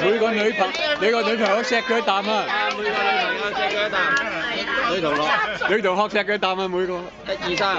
每个女朋每个女朋学锡佢一啖啊每个女朋学锡佢一啖女同学女同学锡佢一啖啊每个一二三